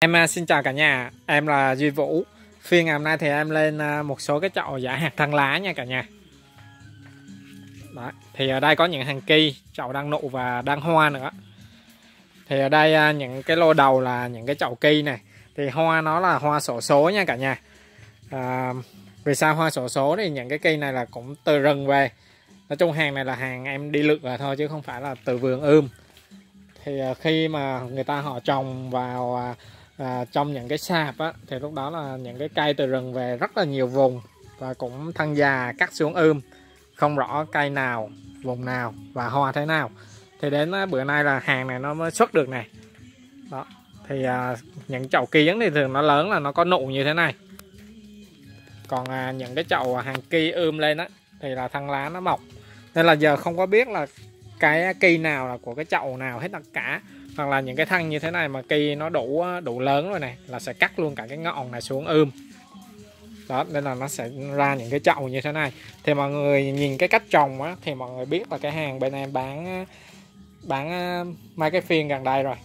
Em à, xin chào cả nhà, em là Duy Vũ. Phiên ngày hôm nay thì em lên à, một số cái chậu giả hạt thân lá nha cả nhà. Đó. Thì ở đây có những hàng kỳ, chậu đang nụ và đang hoa nữa. Thì ở đây à, những cái lô đầu là những cái chậu kỳ này. Thì hoa nó là hoa sổ số nha cả nhà. À, vì sao hoa sổ số thì những cái cây này là cũng từ rừng về. Nói chung hàng này là hàng em đi lựa thôi chứ không phải là từ vườn ươm. Thì khi mà người ta họ trồng vào à, trong những cái sạp á, thì lúc đó là những cái cây từ rừng về rất là nhiều vùng và cũng thân già cắt xuống ươm. Không rõ cây nào vùng nào và hoa thế nào. Thì đến à, bữa nay là hàng này nó mới xuất được này. Đó thì à, những chậu kiến thì thường nó lớn là nó có nụ như thế này. Còn à, những cái chậu hàng kỳ ươm lên á thì là thân lá nó mọc. Nên là giờ không có biết là cái kỳ nào là của cái chậu nào hết tất cả hoặc là những cái thân như thế này mà cây nó đủ ờ, đủ lớn rồi này là sẽ cắt luôn cả cái ngọn này xuống ươm. Đó nên là nó sẽ ra những cái chậu như thế này. Thì mọi người nhìn cái cách trồng á thì mọi người biết là cái hàng bên em bán ờ, bán ờ, mấy cái phiên gần đây rồi.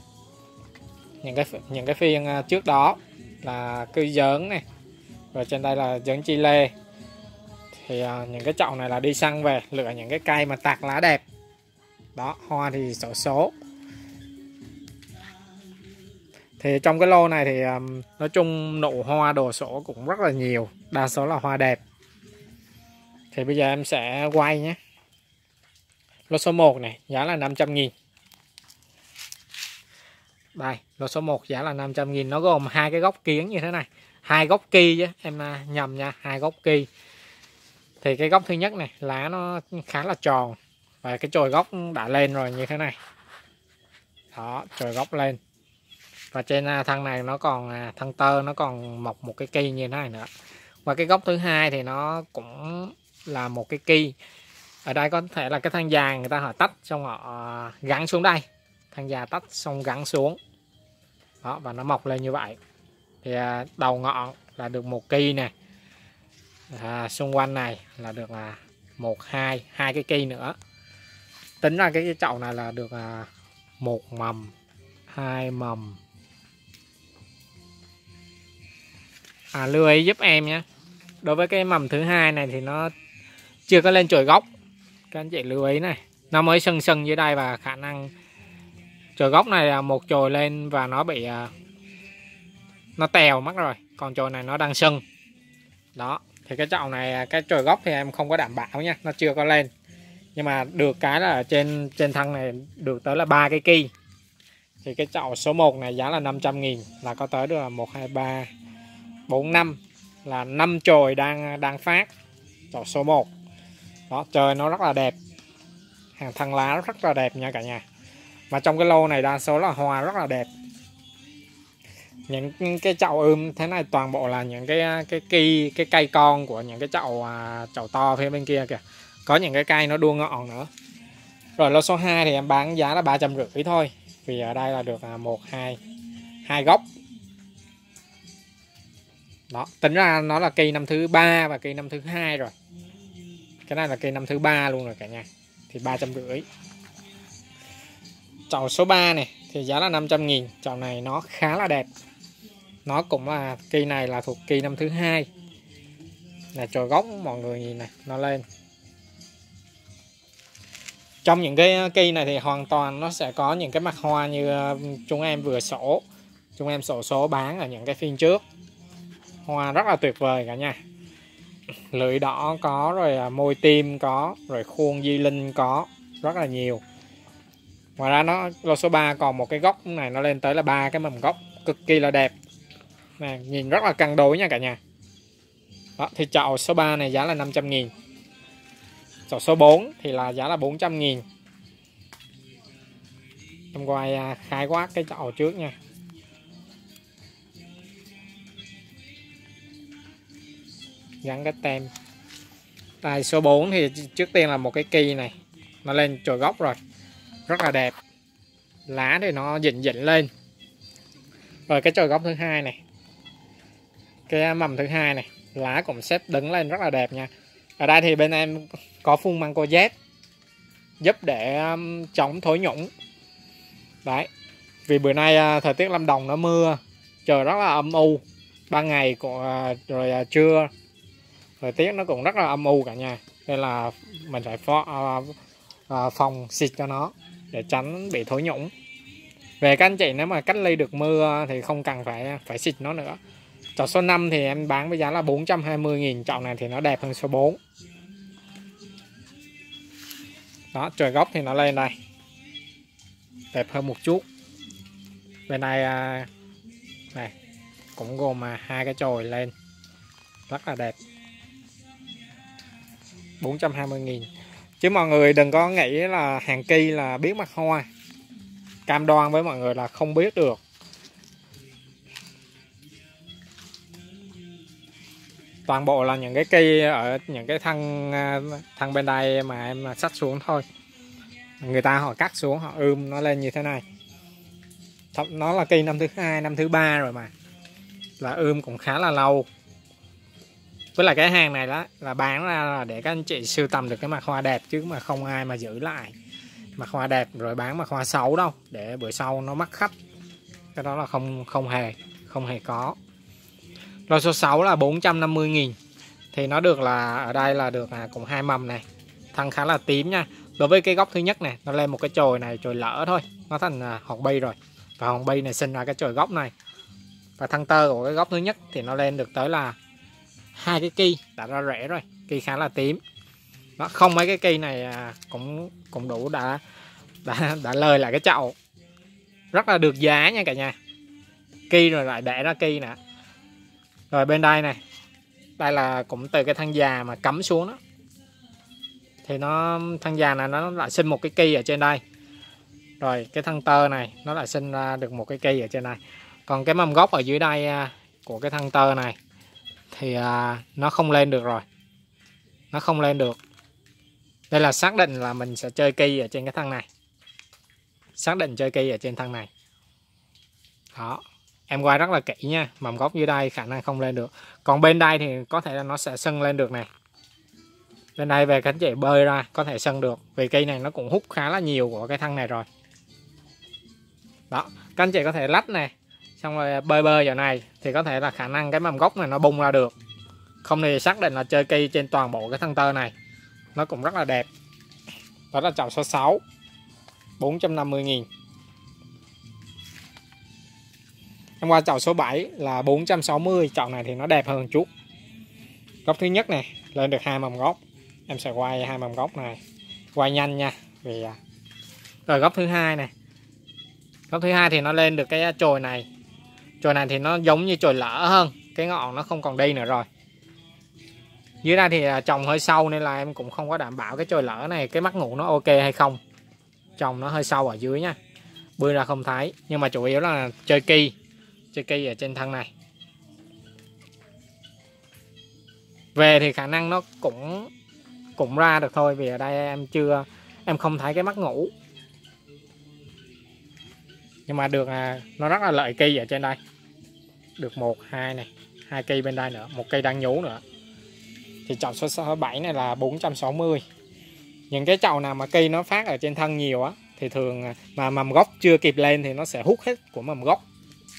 Những cái những cái phiên trước đó là cây dớn này và trên đây là dớn chi lê. Thì uh, những cái chậu này là đi săn về lựa những cái cây mà tạc lá đẹp. Đó hoa thì sổ số thì trong cái lô này thì um, nói chung nụ hoa đồ sổ cũng rất là nhiều đa số là hoa đẹp. Thì bây giờ em sẽ quay nhé. Lô số 1 này giá là 500 nghìn. Đây lô số 1 giá là 500 nghìn. Nó gồm hai cái gốc kiến như thế này. Hai gốc kỳ chứ em à, nhầm nha hai gốc kỳ. Thì cái gốc thứ nhất này lá nó khá là tròn và cái chồi gốc đã lên rồi như thế này. Đó chồi gốc lên và trên à, thân này nó còn à, thân tơ nó còn mọc một cái cây như thế này nữa. Và cái gốc thứ hai thì nó cũng là một cái cây ở đây có thể là cái thân già người ta họ tách xong họ à, gắn xuống đây. Thân già tách xong gắn xuống. Đó và nó mọc lên như vậy. Thì đầu ngọn là được một cây này à, xung quanh này là được là một hai hai cái cây nữa. Tính ra cái chậu này là được à, một mầm hai mầm à, lưu ý giúp em nhé. Đối với cái mầm thứ hai này thì nó chưa có lên chồi gốc. Các anh chị lưu ý này. Nó mới sân sân dưới đây và khả năng chồi gốc này là một chồi lên và nó bị à, nó tèo mất rồi. Còn chồi này nó đang sân đó thì cái chậu này à, cái chồi gốc thì em không có đảm bảo nha nó chưa có lên. Nhưng mà được cái là ở trên trên thân này được tới là ba cái kỳ thì cái chậu số 1 này giá là 500 nghìn là có tới được là 1 2 3 4 năm là năm chồi đang đang phát chậu số 1 đó, trời nó rất là đẹp. Hàng thân lá rất là đẹp nha cả nhà. Mà trong cái lô này đa số là hoa rất là đẹp. Những cái chậu ươm thế này toàn bộ là những cái cái cây cái cây con của những cái chậu à, chậu to phía bên kia kìa. Có những cái cây nó đua ngọn nữa. Rồi lô số 2 thì em bán giá là ba trăm rưỡi thôi. Vì ở đây là được à, một, hai hai gốc đó, tính ra nó là cây năm thứ ba và cây năm thứ hai rồi. Cái này là cây năm thứ ba luôn rồi cả nhà. Thì ba trăm rưỡi. Chậu số 3 này, thì giá là 500 nghìn. Chậu này nó khá là đẹp. Nó cũng là, cây này là thuộc cây năm thứ hai. Là trời gốc, mọi người nhìn này, nó lên. Trong những cái ờ, cây này thì hoàn toàn nó sẽ có những cái mặt hoa như ờ, chúng em vừa sổ. Chúng em sổ số bán ở những cái phiên trước hoa rất là tuyệt vời cả nha lưỡi đỏ có rồi à, môi tim có rồi khuôn di linh có rất là nhiều. Ngoài ra nó lô số 3 còn một cái gốc này nó lên tới là ba cái mầm gốc cực kỳ là đẹp. Nè nhìn rất là cân đối nha cả nhà. Đó, thì chậu số 3 này giá là 500 nghìn. Chậu số 4 thì là giá là 400 nghìn. Em quay à, khai quát cái chậu trước nha. Gắn cái tem. Tài số 4 thì trước tiên là một cái kỳ này. Nó lên chồi gốc rồi. Rất là đẹp. Lá thì nó dịnh dịnh lên. Rồi cái chồi gốc thứ hai này. Cái mầm thứ hai này. Lá cũng xếp đứng lên rất là đẹp nha. Ở đây thì bên em có phun măng cô Z giúp để um, chống thối nhũng. Đấy. Vì bữa nay uh, thời tiết lâm đồng nó mưa. Trời rất là âm u. Ban ngày của à, rồi à, trưa thời tiết nó cũng rất là âm u cả nhà. Nên là mình phải phó, à, à, phòng xịt cho nó để tránh bị thối nhũng. Về các anh chị nếu mà cách ly được mưa thì không cần phải phải xịt nó nữa. Chậu số 5 thì em bán với giá là 420.000 chậu này thì nó đẹp hơn số 4 đó trời gốc thì nó lên đây. Đẹp hơn một chút. Bên này à, này cũng gồm mà hai cái chồi lên. Rất là đẹp. 420.000 chứ mọi người đừng có nghĩ là hàng kỳ là biết mặt hoa. Cam đoan với mọi người là không biết được. Toàn bộ là những cái cây ở những cái thân à, thân bên đây mà em sắt xuống thôi. Người ta họ cắt xuống, họ ươm nó lên như thế này. Nó là cây năm thứ hai, năm thứ ba rồi mà. Là ươm cũng khá là lâu với lại cái hàng này đó là bán ra là để các anh chị sưu tầm được cái mặt hoa đẹp chứ mà không ai mà giữ lại mặt hoa đẹp rồi bán mặt hoa xấu đâu để bữa sau nó mắc khách. Cái đó là không không hề không hề có. Rồi số 6 là 450 nghìn thì nó được là ở đây là được à, cũng hai mầm này. Thân khá là tím nha. Đối với cái góc thứ nhất này nó lên một cái chồi này chồi lỡ thôi. Nó thành à, hòn bay rồi. Và hòn bay này sinh ra cái chồi góc này. Và thân tơ của cái góc thứ nhất thì nó lên được tới là hai cái cây đã ra rễ rồi cây khá là tím. Nó không mấy cái cây này à, cũng cũng đủ đã đã đã lời lại cái chậu. Rất là được giá nha cả nhà. Cây rồi lại đẻ ra cây nè. Rồi bên đây này, đây là cũng từ cái thân già mà cắm xuống đó. Thì nó thân già này nó lại sinh một cái cây ở trên đây. Rồi cái thân tơ này, nó lại sinh ra được một cái cây ở trên đây. Còn cái mầm gốc ở dưới đây à, của cái thân tơ này thì à, nó không lên được rồi. Nó không lên được. Đây là xác định là mình sẽ chơi kỳ ở trên cái thân này. Xác định chơi kỳ ở trên thân này. Đó. Em quay rất là kỹ nha. Mầm gốc dưới đây khả năng không lên được. Còn bên đây thì có thể là nó sẽ sân lên được này. Bên đây về cánh chị bơi ra có thể sân được. Vì cây này nó cũng hút khá là nhiều của cái thân này rồi. Đó. Các anh chị có thể lách này xong rồi bơi bơi vào này thì có thể là khả năng cái mầm gốc này nó bung ra được. Không thì xác định là chơi cây trên toàn bộ cái thân tơ này. Nó cũng rất là đẹp. Đó là chậu số 6 450 nghìn. Em qua chậu số 7 là 460 chậu này thì nó đẹp hơn chút. Góc thứ nhất này, lên được hai mầm gốc. Em sẽ quay hai mầm gốc này. Quay nhanh nha, vì à. rồi góc thứ hai này. Góc thứ hai thì nó lên được cái chồi này chồi này thì nó giống như chồi lỡ hơn. Cái ngọn nó không còn đi nữa rồi. Dưới đây thì à, trồng hơi sâu nên là em cũng không có đảm bảo cái chồi lỡ này cái mắt ngủ nó ok hay không. Trồng nó hơi sâu ở dưới nha. Bươi ra không thấy. Nhưng mà chủ yếu là chơi kỳ chơi kỳ ở trên thân này. Về thì khả năng nó cũng cũng ra được thôi. Vì ở đây em chưa em không thấy cái mắt ngủ. Nhưng mà được à, nó rất là lợi kỳ ở trên đây được một hai này hai cây bên đây nữa một cây đang nhú nữa. Thì chậu số 7 này là 460 những cái chậu nào mà cây nó phát ở trên thân nhiều á thì thường à, mà mầm gốc chưa kịp lên thì nó sẽ hút hết của mầm gốc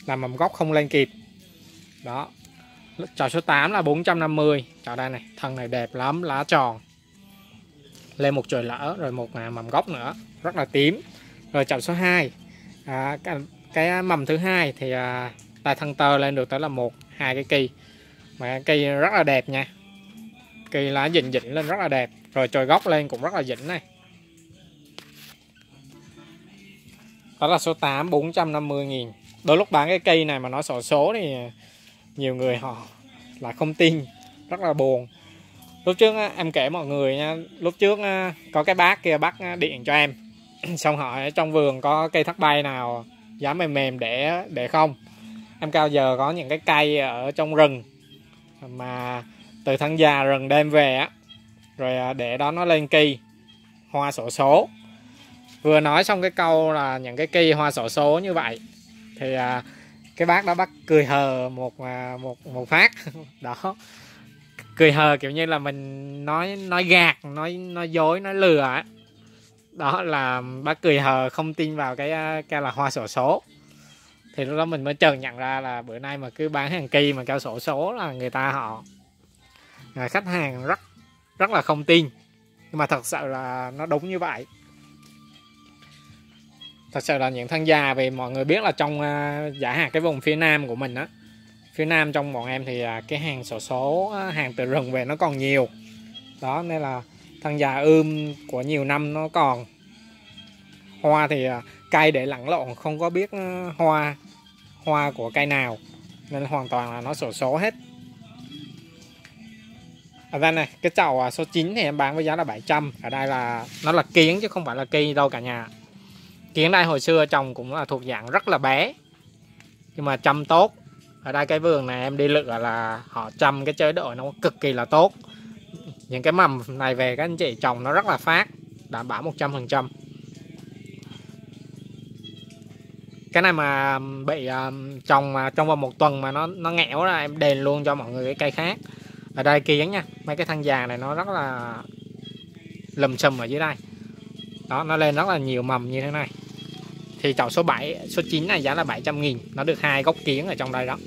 làm mầm gốc không lên kịp. Đó. Chậu số 8 là 450 chậu đây này thân này đẹp lắm lá tròn. Lên một chồi lỡ rồi một à, mầm gốc nữa rất là tím. Rồi chậu số 2 à, cái, cái mầm thứ hai thì à, ta thân tơ lên được tới là một, hai cái kỳ mà cây rất là đẹp nha. Cây lá dịnh dịnh lên rất là đẹp. Rồi trồi gốc lên cũng rất là dịnh này. Đó là số 8 450 nghìn. Đôi lúc bán cái cây này mà nó sổ số thì nhiều người họ là không tin. Rất là buồn. Lúc trước em kể mọi người nha. Lúc trước có cái bác kia bắt điện cho em. Xong hỏi trong vườn có cây thắt bay nào giá mềm mềm để để không? Em cao giờ có những cái cây ở trong rừng. Mà từ thân già rừng đem về á, rồi à, để đó nó lên kỳ hoa sổ số. Vừa nói xong cái câu là những cái cây hoa sổ số như vậy, thì à, cái bác đó bắt cười hờ một à, một một phát. Đó. Cười hờ kiểu như là mình nói nói gạt, nói nói dối, nói lừa ấy. đó là bác cười hờ không tin vào cái cái là hoa sổ số thì lúc đó mình mới chợt nhận ra là bữa nay mà cứ bán hàng kỳ mà cao sổ số là người ta họ người khách hàng rất rất là không tin. Nhưng mà thật sự là nó đúng như vậy. Thật sự là những thân già vì mọi người biết là trong uh, giả hạt cái vùng phía nam của mình á phía nam trong bọn em thì uh, cái hàng sổ số uh, hàng từ rừng về nó còn nhiều. Đó nên là thân già ươm của nhiều năm nó còn. Hoa thì uh, cây để lẳng lộn không có biết ừ, hoa hoa của cây nào. Nên hoàn toàn là nó sổ số hết. Ở đây này, cái chậu à, số 9 thì em bán với giá là 700 ở đây là, nó là kiến chứ không phải là cây đâu cả nhà. Kiến đây hồi xưa trồng cũng là thuộc dạng rất là bé, nhưng mà chăm tốt. Ở đây cái vườn này em đi lựa là họ chăm cái chế độ nó cực kỳ là tốt. Những cái mầm này về các anh chị trồng nó rất là phát, đảm bảo 100% cái này mà bị um, trồng mà trong vòng một tuần mà nó nó nghẽo là em đền luôn cho mọi người cái cây khác. Ở đây kia nha mấy cái thân già này nó rất là lùm xùm ở dưới đây. Đó nó lên rất là nhiều mầm như thế này. Thì chậu số 7 số 9 này giá là 700 nghìn nó được hai gốc kiến ở trong đây đó.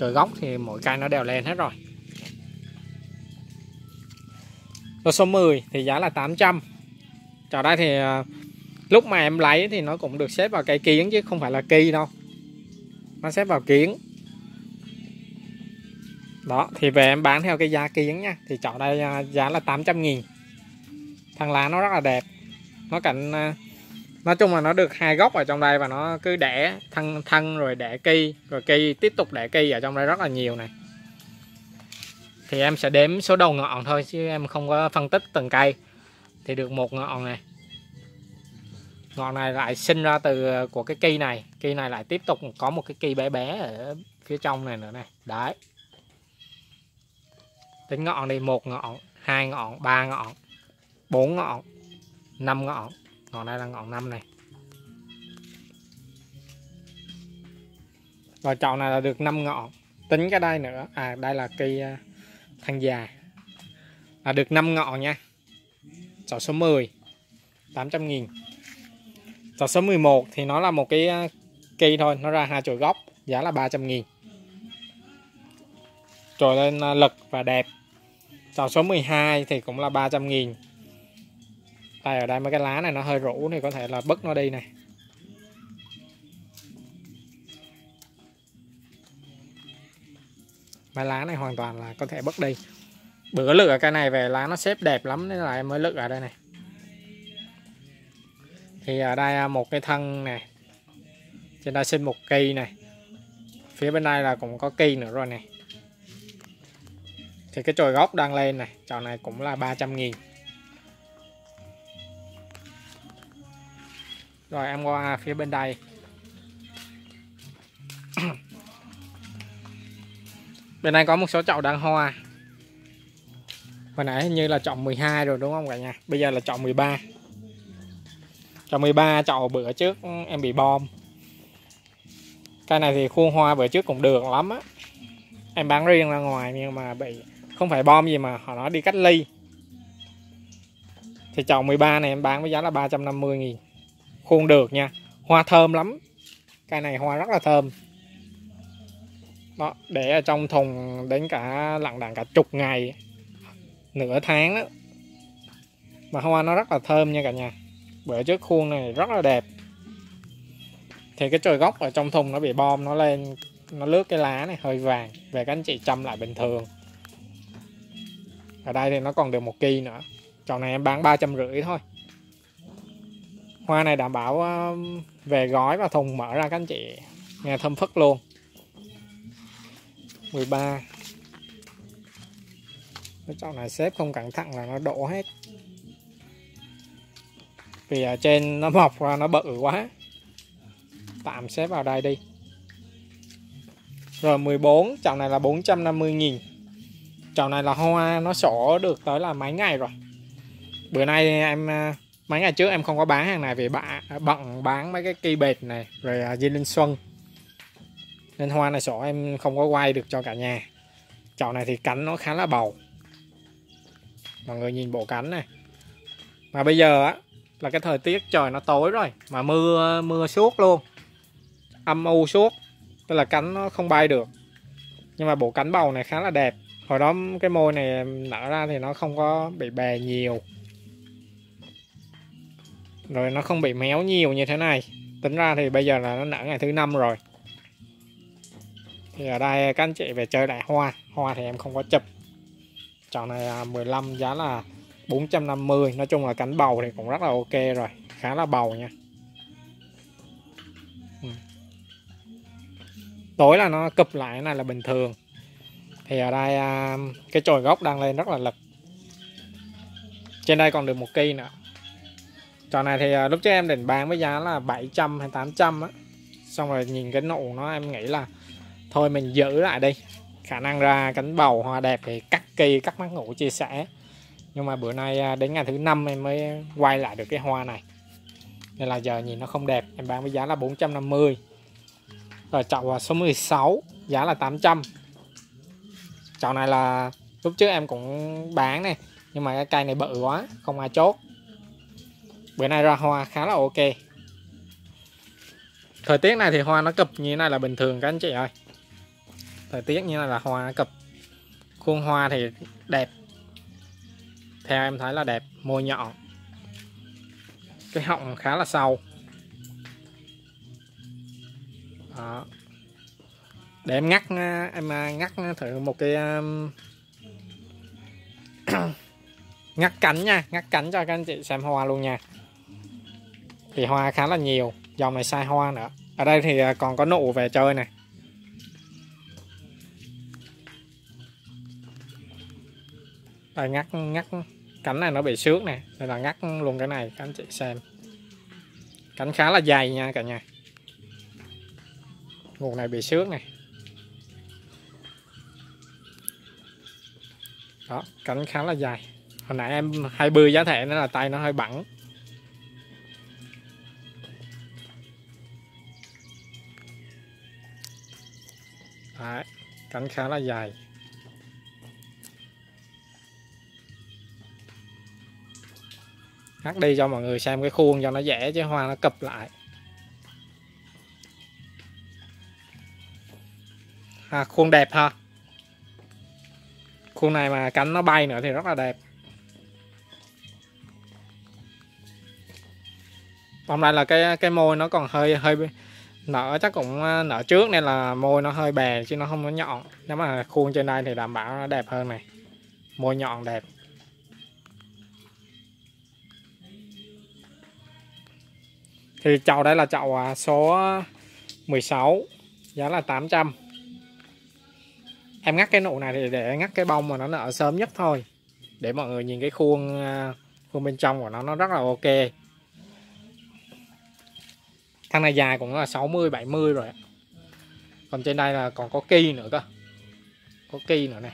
Trời gốc thì mỗi cây nó đều lên hết rồi. Rồi số 10 thì giá là 800 chậu đây thì ờ, lúc mà em lấy thì nó cũng được xếp vào cây kiến chứ không phải là kỳ đâu. Nó xếp vào kiến đó, thì về em bán theo cái giá kiến nha. Thì chọn đây à, giá là 800 nghìn. Thằng lá nó rất là đẹp. Nó cạnh à, nói chung là nó được hai gốc ở trong đây và nó cứ đẻ thân thân rồi đẻ cây, rồi cây tiếp tục đẻ cây ở trong đây rất là nhiều này. Thì em sẽ đếm số đầu ngọn thôi chứ em không có phân tích từng cây. Thì được một ngọn này ngọn này lại sinh ra từ ờ, của cái cây này. Cây này lại tiếp tục có một cái cây bé bé ở phía trong này nữa này. Đấy. Tính ngọn đi, một ngọn, hai ngọn, ba ngọn, bốn ngọn, năm ngọn. Ngọn này là ngọn năm này. Và chậu này là được 5 ngọn. Tính cái đây nữa. À đây là cây ờ, thân già. Là được 5 ngọn nha. Chậu số 10 800 nghìn chậu số 11 thì nó là một cái à, cây thôi, nó ra hai chồi gốc giá là 300 nghìn. Trồi lên à, lực và đẹp. Chậu số 12 thì cũng là 300 nghìn. Đây, ở đây mấy cái lá này nó hơi rũ thì có thể là bứt nó đi này. Mấy lá này hoàn toàn là có thể bứt đi. Bữa lựa cái này về lá nó xếp đẹp lắm, nên là em mới lựa ở đây này. Thì ở đây à, một cái thân này, Trên đây sinh một cây này, Phía bên đây là cũng có cây nữa rồi này. Thì cái chồi gốc đang lên này, chậu này cũng là 300 nghìn. Rồi em qua phía bên đây. Bên này có một số chậu đang hoa. Hồi nãy như là chậu 12 rồi, đúng không cả nhà? Bây giờ là chậu 13 chậu 13 chậu bữa trước ừ, em bị bom. Cây này thì khuôn hoa bữa trước cũng được lắm á. Em bán riêng ra ngoài nhưng mà bị, không phải bom gì mà họ nói đi cách ly. Thì chậu 13 này em bán với giá là 350 nghìn. Khuôn được nha, hoa thơm lắm. Cây này hoa rất là thơm. Đó, để ở trong thùng đến cả lặng đặng cả chục ngày, nửa tháng đó. Mà hoa nó rất là thơm nha cả nhà bữa trước khuôn này rất là đẹp. Thì cái trời gốc ở trong thùng nó bị bom, nó lên, nó lướt cái lá này hơi vàng. Về các anh chị chăm lại bình thường. Ở đây thì nó còn được một kỳ nữa. Chậu này em bán ba trăm rưỡi thôi. Hoa này đảm bảo ờ, về gói và thùng mở ra các anh chị nghe thơm phức luôn. 13 cái chậu này xếp không cẩn thận là nó đổ hết vì ở trên nó mọc ra, nó bự quá. Tạm xếp vào đây đi. Rồi 14 chậu này là 450 nghìn. Chậu này là hoa, nó sổ được tới là mấy ngày rồi. Bữa nay em à, mấy ngày trước em không có bán hàng này vì bận bán mấy cái cây bệt này, rồi à, di linh xuân. Nên hoa này sổ em không có quay được cho cả nhà. Chậu này thì cánh nó khá là bầu. Mọi người nhìn bộ cánh này. Mà bây giờ á là cái thời tiết trời nó tối rồi, mà mưa mưa suốt luôn. Âm u suốt, tức là cánh nó không bay được. Nhưng mà bộ cánh bầu này khá là đẹp. Hồi đó cái môi này nở ra thì nó không có bị bè nhiều. Rồi nó không bị méo nhiều như thế này. Tính ra thì bây giờ là nó nở ngày thứ năm rồi. Thì ở đây các anh chị về chơi đại hoa. Hoa thì em không có chụp. Chọn này à, 15 giá là 450 nói chung là cánh bầu thì cũng rất là ok rồi, khá là bầu nha. Ừ. Tối là nó cụp lại này là bình thường. Thì ở đây à, cái chồi gốc đang lên rất là lực. Trên đây còn được một cây nữa. Trò này thì à, lúc trước em định bán với giá là 700 hay 800 á. Xong rồi nhìn cái nụ nó, em nghĩ là thôi mình giữ lại đi. Khả năng ra cánh bầu hoa đẹp thì cắt cây, cắt mắt ngủ chia sẻ nhưng mà bữa nay à, đến ngày thứ năm em mới quay lại được cái hoa này. Nên là giờ nhìn nó không đẹp, em bán với giá là 450 rồi chậu à, số 16 giá là 800 chậu này là lúc trước em cũng bán này, nhưng mà cái cây này bự quá, không ai chốt. Bữa nay ra hoa khá là ok. Thời tiết này thì hoa nó cập như thế này là bình thường các anh chị ơi. Thời tiết như này là hoa cụp khuôn hoa thì đẹp theo em thấy là đẹp, môi nhọn. Cái họng khá là sâu. Đó. để em ngắt à, em à, ngắt thử một cái um, ngắt cánh nha, ngắt cánh cho các anh chị xem hoa luôn nha. Thì hoa khá là nhiều, dòng này sai hoa nữa. Ở đây thì à, còn có nụ về chơi này. Đây ngắt ngắt cánh này nó bị xước nè. Nên là ngắt luôn cái này các anh chị xem cánh khá là dày nha cả nhà. Nguồn này bị xước này đó cánh khá là dài hồi nãy em hay bươi giá thể nên là tay nó hơi bẩn Đấy, cánh khá là dài hát đi cho mọi người xem cái khuôn cho nó dễ chứ hoa nó cập lại. À, khuôn đẹp ha. Khuôn này mà cánh nó bay nữa thì rất là đẹp. Hôm nay là cái cái môi nó còn hơi hơi nở chắc cũng à, nở trước nên là môi nó hơi bè chứ nó không có nhọn. Nếu mà khuôn trên đây thì đảm bảo nó đẹp hơn này. Môi nhọn đẹp. Thì chậu đây là chậu à, số 16 giá là 800 em ngắt cái nụ này thì để ngắt cái bông mà nó nở sớm nhất thôi, để mọi người nhìn cái khuôn à, khuôn bên trong của nó nó rất là ok. Thằng này dài cũng là 60 70 rồi còn trên đây là còn có kỳ nữa cơ. Có kỳ nữa này.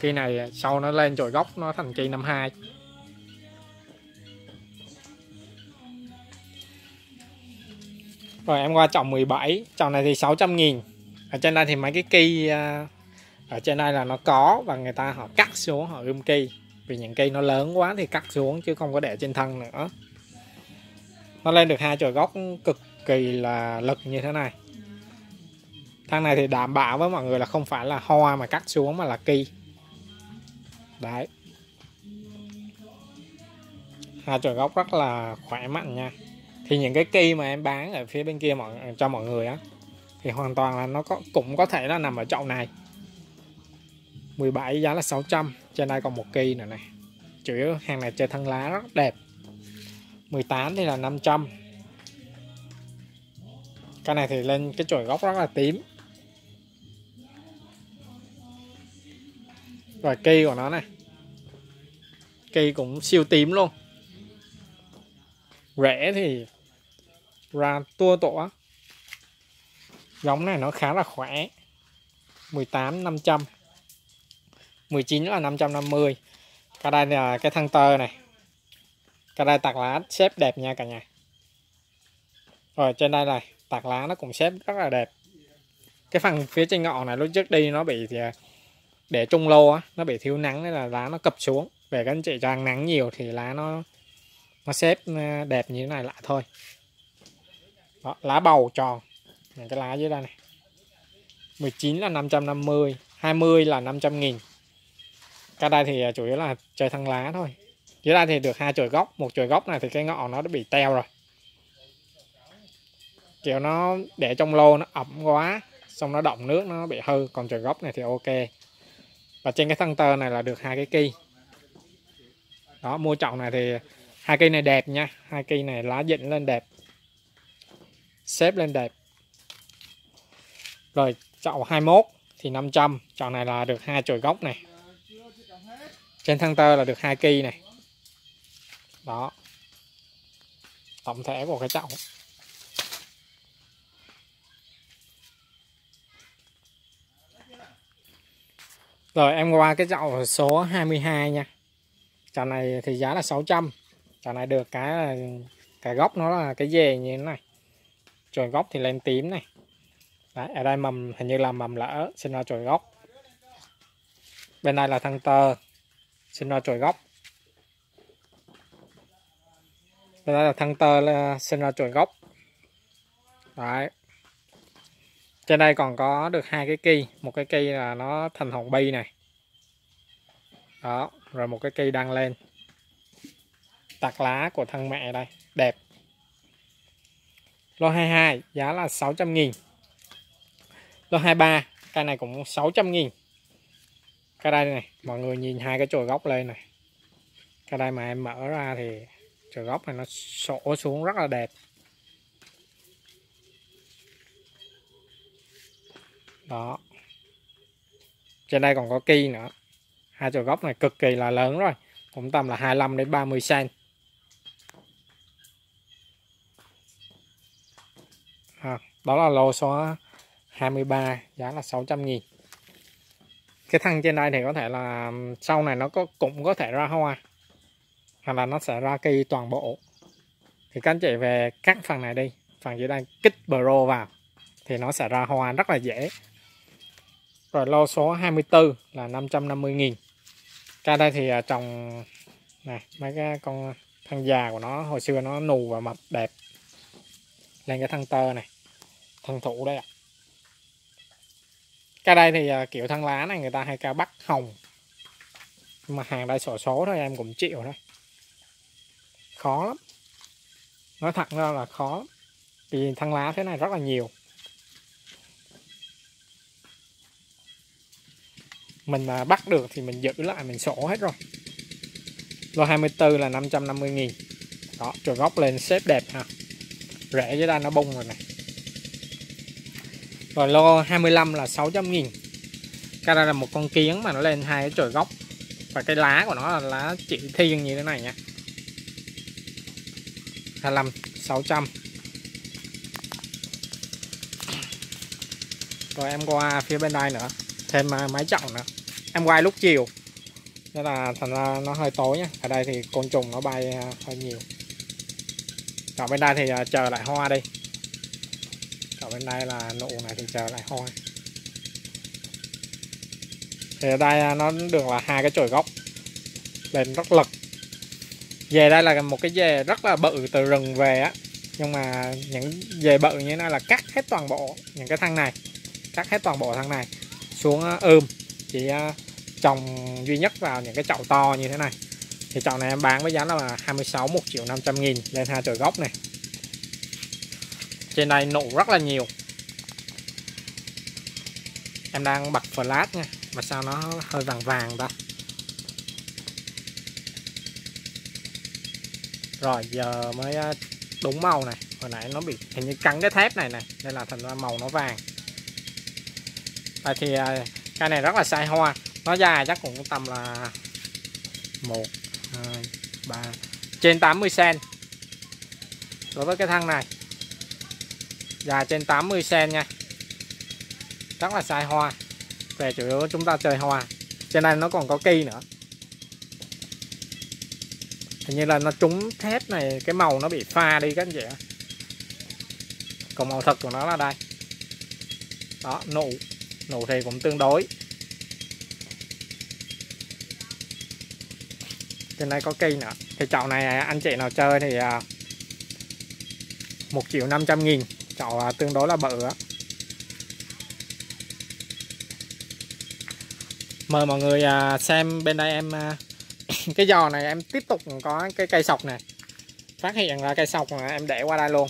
Kỳ này sau nó lên chồi gốc, nó thành kỳ 52 Rồi, em qua chồng 17 Chồng này thì 600 nghìn. Ở trên đây thì mấy cái cây à, Ở trên đây là nó có Và người ta họ cắt xuống, họ ươm cây Vì những cây nó lớn quá thì cắt xuống Chứ không có để trên thân nữa. Nó lên được hai chồi gốc cực kỳ là lực như thế này. Thằng này thì đảm bảo với mọi người là không phải là hoa mà cắt xuống mà là cây Đấy. Hai chồi gốc rất là khỏe mạnh nha thì những cái cây mà em bán ở phía bên kia mọi, cho mọi người á, thì hoàn toàn là nó có, cũng có thể là nằm ở chậu này. 17 giá là 600 trên đây còn một cây nữa này. Chủ yếu hàng này chơi thân lá rất đẹp. 18 thì là 500 cái này thì lên cái chồi gốc rất là tím. Rồi cây của nó này. Cây cũng siêu tím luôn. Rễ thì ra tua tổ giống này nó khá là khỏe. 18 500 19 là 550 cái đây là cái thân tơ này. Cái đây tạc lá xếp đẹp nha cả nhà. Rồi, trên đây này, tạc lá nó cũng xếp rất là đẹp. Cái phần phía trên ngọn này, lúc trước đi nó bị thì để trung lô á, nó bị thiếu nắng nên là lá nó cập xuống. Về các anh chị cho ăn nắng nhiều thì lá nó nó xếp à, đẹp như thế này lại thôi đó, lá bầu tròn. Những cái lá dưới đây này. 19 là 550 20 là 500 nghìn. Cái đây thì à, chủ yếu là chơi thân lá thôi. Dưới đây thì được hai chồi gốc một chồi gốc này thì cái ngọn nó đã bị teo rồi. Kiểu nó để trong lô nó ẩm quá xong nó động nước nó bị hư. Còn chồi gốc này thì ok. Và trên cái thân tơ này là được hai cái kỳ đó mua chậu này thì hai cây này đẹp nha. Hai cây này lá dịnh lên đẹp xếp lên đẹp. Rồi, chậu 21 thì 500 chậu này là được hai chồi gốc này. Trên thân tơ là được hai kỳ này. Đó. Tổng thể của cái chậu. Rồi, em qua cái chậu số 22 nha. Chậu này thì giá là 600 chậu này được cái cái gốc nó là cái dề như thế này chồi gốc thì lên tím này. Đấy, ở đây mầm hình như là mầm lỡ sinh ra chồi gốc. Bên này là thăng tơ sinh ra chồi gốc. Bên đây là thăng tơ là sinh ra chồi gốc. Đấy. Trên đây còn có được hai cái cây một cái cây là nó thành hồng bi này. Đó rồi một cái cây đang lên. Tạc lá của thân mẹ đây đẹp lô 22 giá là 600 nghìn. Lô 23 cây này cũng 600 nghìn. Cái đây này, mọi người nhìn hai cái chồi gốc lên này. Cái đây mà em mở ra thì chồi gốc này nó sổ xuống rất là đẹp. Đó. Trên đây còn có kỳ nữa. Hai chồi gốc này cực kỳ là lớn rồi, cũng tầm là 25 đến 30 cm à, đó là lô số 23 giá là 600 nghìn. Cái thân trên đây thì có thể là sau này nó có cũng có thể ra hoa hoặc là nó sẽ ra cây toàn bộ. Thì các anh chị về cắt phần này đi phần dưới đây kích pro vào thì nó sẽ ra hoa rất là dễ. Rồi lô số 24 là 550 nghìn. Cây đây thì à, trồng này mấy cái con thân già của nó hồi xưa nó nù và mập đẹp lên cái thân tơ này. Thân thủ đây ạ. Cái đây thì à, kiểu thân lá này người ta hay cao bắt hồng. Mà hàng đây sổ số thôi, em cũng chịu thôi. Khó lắm. Nói thật ra là khó lắm. Vì thân lá thế này rất là nhiều. Mình mà bắt được thì mình giữ lại, mình sổ hết rồi. Lô 24 là 550 nghìn. Đó trường góc lên xếp đẹp ha rễ dưới đây nó bung rồi này. Rồi lô 25 là 600 nghìn. Cái đây là một con kiến mà nó lên hai cái chồi gốc. Và cái lá của nó là lá chỉ thiên như thế này nha. 25 600 rồi em qua phía bên đây nữa. Thêm à, máy trọng nữa. Em quay lúc chiều. Nên là thành ra nó hơi tối nha. Ở đây thì côn trùng nó bay à, hơi nhiều còn bên đây thì à, chờ lại hoa đi. Còn bên đây là nụ này thì chờ lại hoa. Thì ở đây à, nó được là hai cái chồi gốc lên rất lực. Về đây là một cái dề rất là bự từ rừng về á. Nhưng mà những dề bự như thế này là cắt hết toàn bộ những cái thân này, cắt hết toàn bộ thân này xuống à, ươm. Chỉ trồng duy nhất vào những cái chậu to như thế này thì chậu này em bán với giá là 26 1 triệu 500 nghìn lên hai trời gốc này. Trên đây nụ rất là nhiều. Em đang bật flash nha, mà sao nó hơi vàng vàng ta? Rồi, giờ mới à, đúng màu này. Hồi nãy nó bị, hình như cắn cái thép này này nên là thành ra màu nó vàng. Đây thì à, cái này rất là sai hoa. Nó dài chắc cũng tầm là một 2 3 trên 80 cm đối với cái thân này. Dài trên 80 cm nha. Rất là sai hoa. Về chủ yếu chúng ta chơi hoa. Trên này nó còn có cây nữa. Hình như là nó trúng thép này, cái màu nó bị pha đi các anh chị ạ. Còn màu thật của nó là đây. Đó, nụ. Nụ thì cũng tương đối. trên đây có cây nữa. Thì chậu này à, anh chị nào chơi thì à, một triệu 500 nghìn. Chậu à, tương đối là bự á. Mời mọi người xem bên đây em cái giò này em tiếp tục có cái cây sọc này. Phát hiện ra cây sọc em để qua đây luôn.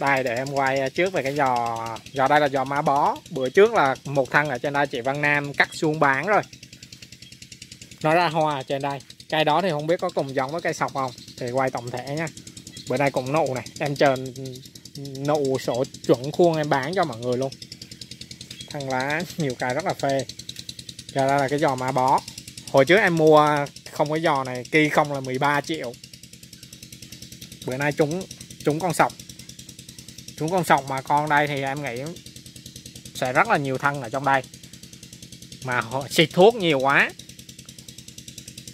Đây, để em quay trước về cái giò giò đây là giò má bó. Bữa trước là một thân ở trên đây chị Văn Nam cắt xuống bán rồi nó ra hoa à, trên đây. Cây đó thì không biết có cùng giống với cây sọc không. Thì quay tổng thể nha. Bữa nay cũng nụ này. Em chờ nụ sổ chuẩn khuôn em bán cho mọi người luôn. Thằng lá nhiều cái rất là phê. Giờ ra là cái giò má bó. Hồi trước em mua không cái giò này kỳ không là 13 triệu. Bữa nay chúng chúng con sọc. Chúng con sọc mà con đây thì em nghĩ sẽ rất là nhiều thân ở trong đây. Mà xịt thuốc nhiều quá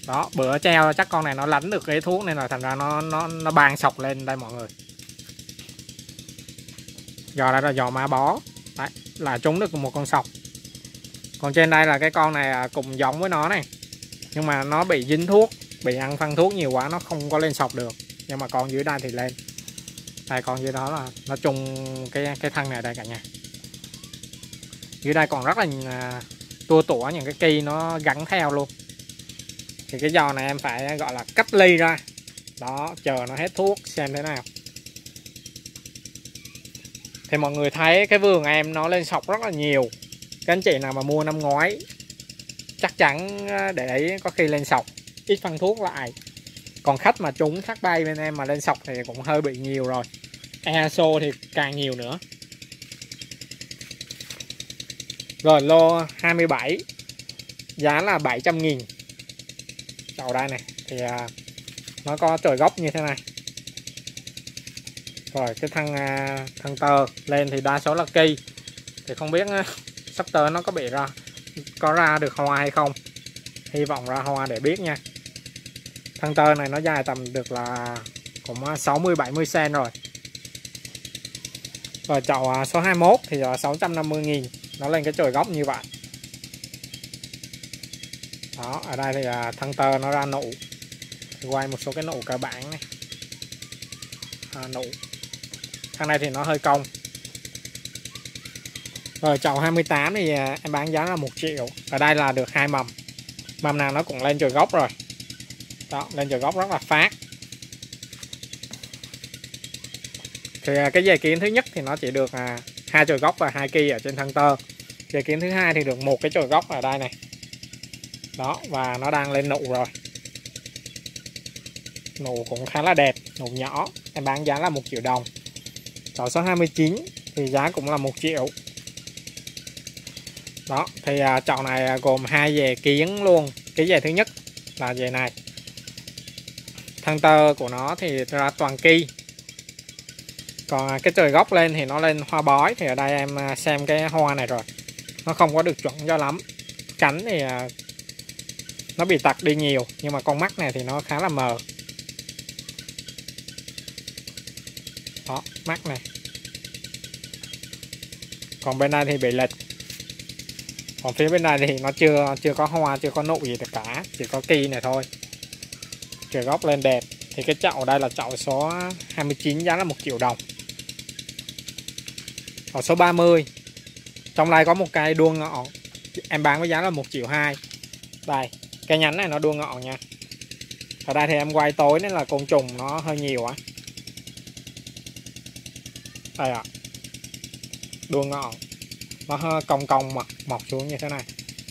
đó, bữa treo chắc con này nó lánh được cái thuốc nên là thành ra nó nó nó ban sọc lên đây mọi người. Giò đây là giò ma bó. Đấy, là trúng được một con sọc. Còn trên đây là cái con này à, cùng giống với nó này. Nhưng mà nó bị dính thuốc, bị ăn phân thuốc nhiều quá, nó không có lên sọc được. Nhưng mà con dưới đây thì lên. Đây, con dưới đó là nó chung cái cái thân này đây cả nhà. Dưới đây còn rất là à, tua tủa những cái cây nó gắn theo luôn thì cái giò này em phải, gọi là cách ly ra. Đó, chờ nó hết thuốc, xem thế nào. Thì mọi người thấy cái vườn em nó lên sọc rất là nhiều. Các anh chị nào mà mua năm ngoái, chắc chắn ờ, để đấy có khi lên sọc, ít phân thuốc lại còn khách mà trúng khách bay bên em mà lên sọc thì cũng hơi bị nhiều rồi. ESO thì càng nhiều nữa. Rồi, lô 27 giá là 700 nghìn đầu đây này. Thì à, nó có trời góc như thế này. Rồi, cái thân à, thân tơ lên thì đa số là cây thì không biết à, sắp tới nó có bị ra, có ra được hoa hay không. Hy vọng ra hoa để biết nha. Thân tơ này nó dài tầm được là cũng 60 70 cm rồi. Rồi chậu số 21 thì 650 nghìn. Nó lên cái chồi góc như vậy đó ở đây thì à, thân tơ nó ra nụ. Quay một số cái nụ cơ bản này. À, nụ. Thằng này thì nó hơi cong. Rồi chậu 28 thì à, em bán giá là 1 triệu. Ở đây là được hai mầm. Mầm nào nó cũng lên trời gốc rồi. Đó lên trời gốc rất là phát. Thì à, cái dây kiến thứ nhất thì nó chỉ được à, hai trời gốc và hai kỳ ở trên thân tơ. Dây kiến thứ hai thì được một cái trời gốc ở đây này đó và nó đang lên nụ rồi. Nụ cũng khá là đẹp nụ nhỏ. Em bán giá là một triệu đồng. Chậu số 29 thì giá cũng là một triệu. Đó thì à, chậu này gồm hai dề kiến luôn. Cái dề thứ nhất là dề này. Thân tơ của nó thì ra toàn kỳ còn à, cái trời góc lên thì nó lên hoa bói. Thì ở đây em à, xem cái hoa này rồi. Nó không có được chuẩn cho lắm. Cánh thì à, nó bị tật đi nhiều, nhưng mà con mắt này thì nó khá là mờ. Đó, mắt này. Còn bên này thì bị lệch. Còn phía bên này thì nó chưa chưa có hoa, chưa có nụ gì cả, chỉ có kỳ này thôi. Trời góc lên đẹp. Thì cái chậu đây là chậu số 29 giá là một triệu đồng. Ở số 30 trong đây có một cây đuông ngọn em bán với giá là một triệu hai. Đây cây nhánh này nó đua ngọn nha. Ở đây thì em quay tối nên là côn trùng nó hơi nhiều á. Đây ạ. À. đua ngọn. Nó hơi cong cong mà mọc xuống như thế này.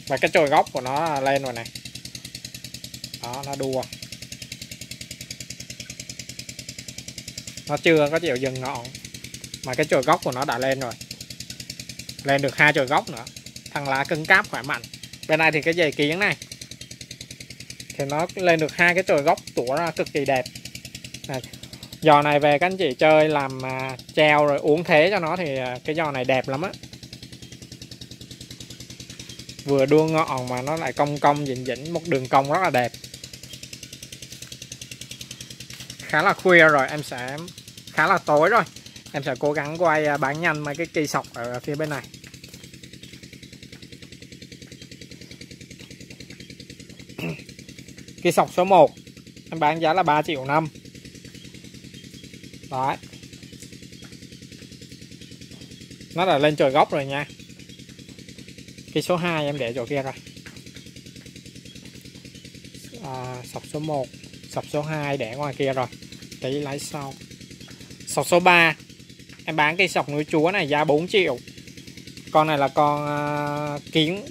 Và cái chồi gốc của nó lên rồi này. Đó, nó đua. Nó chưa có chịu dừng ngọn. Mà cái chồi gốc của nó đã lên rồi. Lên được hai chồi gốc nữa. Thằng lá cứng cáp khỏe mạnh. Bên này thì cái dây kiến này thì nó lên được hai cái chồi gốc tủa ra cực kỳ đẹp. Này. giò này về các anh chị chơi làm à, treo rồi uống thế cho nó thì à, cái giò này đẹp lắm á. Vừa đua ngọn mà nó lại cong cong dĩnh dĩnh một đường cong rất là đẹp. Khá là khuya rồi em sẽ khá là tối rồi. Em sẽ cố gắng quay à, bán nhanh mấy cái cây sọc ở phía bên này. Cây sọc số 1 em bán giá là 3 triệu 5 đấy. Nó đã lên trời gốc rồi nha. Cái số 2 em để chỗ kia rồi à, sọc số 1 sọc số 2 để ngoài kia rồi. Tí lái sau. Sọc số 3 em bán cây sọc núi chúa này giá 4 triệu. Con này là con uh, kiến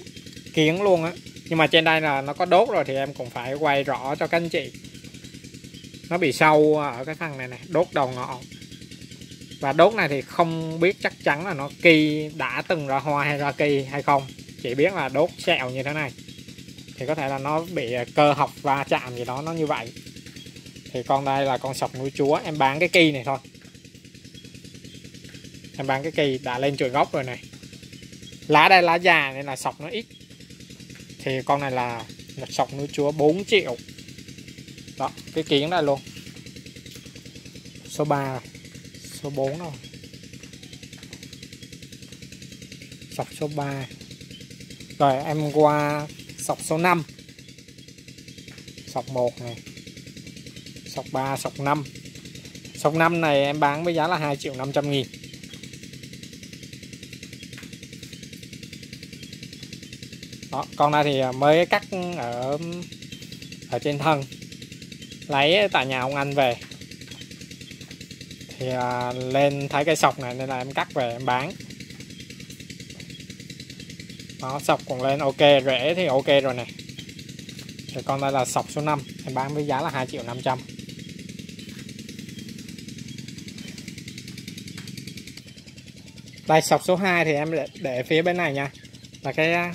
kiến luôn á nhưng mà trên đây là nó có đốt rồi thì em cũng phải quay rõ cho các anh chị. Nó bị sâu ở cái thằng này này đốt đầu ngọn. Và đốt này thì không biết chắc chắn là nó kỳ đã từng ra hoa hay ra kỳ hay không. Chỉ biết là đốt sẹo như thế này. Thì có thể là nó bị ờ, cơ học va chạm gì đó, nó như vậy. Thì con đây là con sọc núi chúa, em bán cái kỳ này thôi. Em bán cái kỳ đã lên chuỗi gốc rồi này. Lá đây lá già nên là sọc nó ít thì con này là một sọc núi chúa 4 triệu. Đó, cái kiến này luôn. Số 3 số 4 rồi sọc số 3 rồi, em qua sọc số 5 sọc 1 này. Sọc 3 sọc 5 sọc 5 này em bán với giá là 2 triệu 500 nghìn. Đó con này thì mới cắt ở ở trên thân. Lấy tại nhà ông anh về. Thì à, lên thấy cây sọc này nên là em cắt về em bán. Nó sọc còn lên ok rễ thì ok rồi nè thì con đây là sọc số 5 em bán với giá là 2 triệu 500 đây sọc số 2 thì em để, để phía bên này nha. Là cái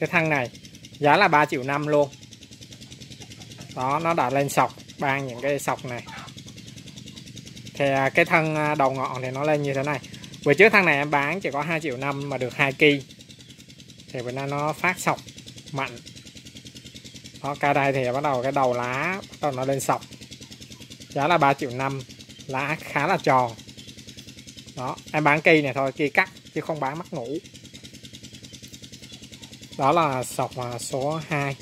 cái thân này. Giá là 3 triệu năm luôn. Đó, nó đã lên sọc, ban những cái sọc này. Thì à, cái thân à, đầu ngọn thì nó lên như thế này. Bữa trước thân này em bán chỉ có 2 triệu năm mà được 2 kỳ thì bữa nay nó phát sọc mạnh. Đó ca đây thì bắt đầu cái đầu lá bắt đầu nó lên sọc. Giá là 3 triệu năm, lá khá là tròn. Đó, em bán kỳ này thôi kỳ cắt chứ không bán mắt ngủ đó là sọc à, số 2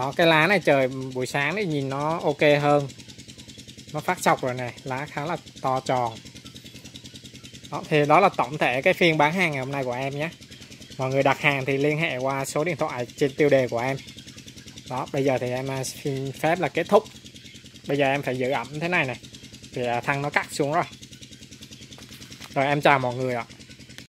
đó cái lá này trời buổi sáng thì nhìn nó ok hơn. Nó phát sọc rồi này lá khá là to tròn. Đó, thì đó là tổng thể cái phiên bán hàng ngày hôm nay của em nhé. Mọi người đặt hàng thì liên hệ qua số điện thoại trên tiêu đề của em. Đó bây giờ thì em à, xin phép là kết thúc. Bây giờ em phải giữ ẩm thế này này thì à, thăng nó cắt xuống rồi. Rồi em chào mọi người ạ.